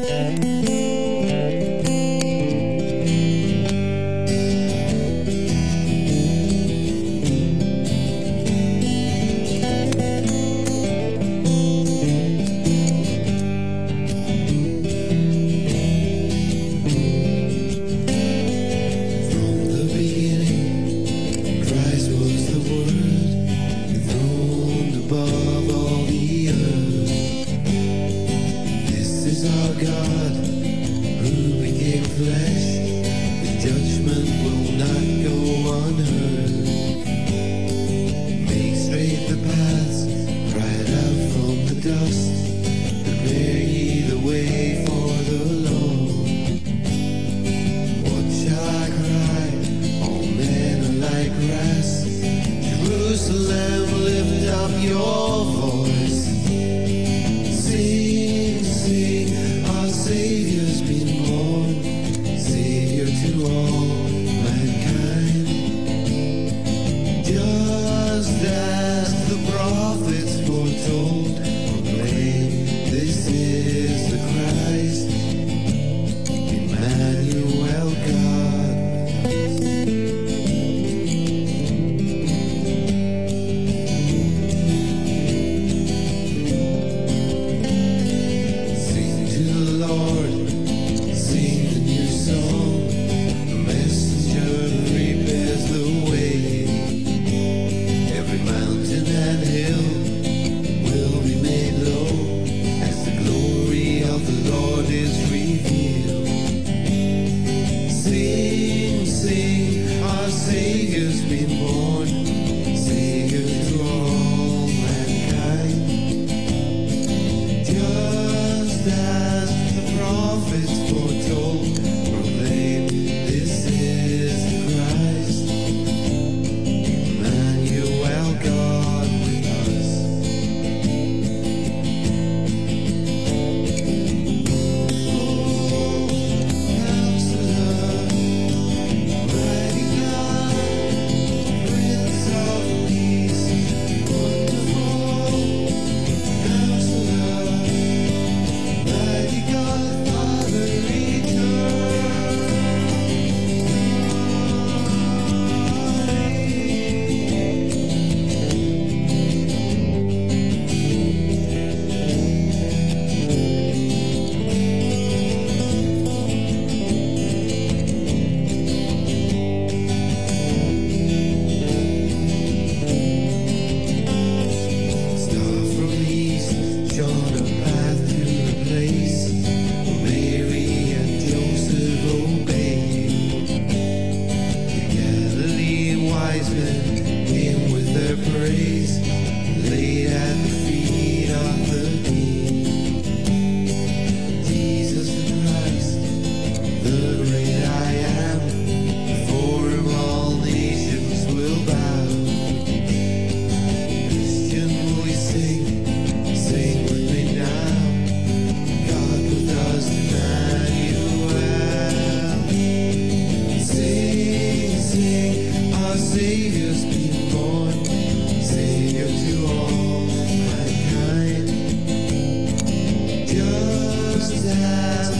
Música is our God who became flesh. The judgment will not go unheard. sing, sing, our Savior's name. Savior's been born, Savior to all mankind. Just as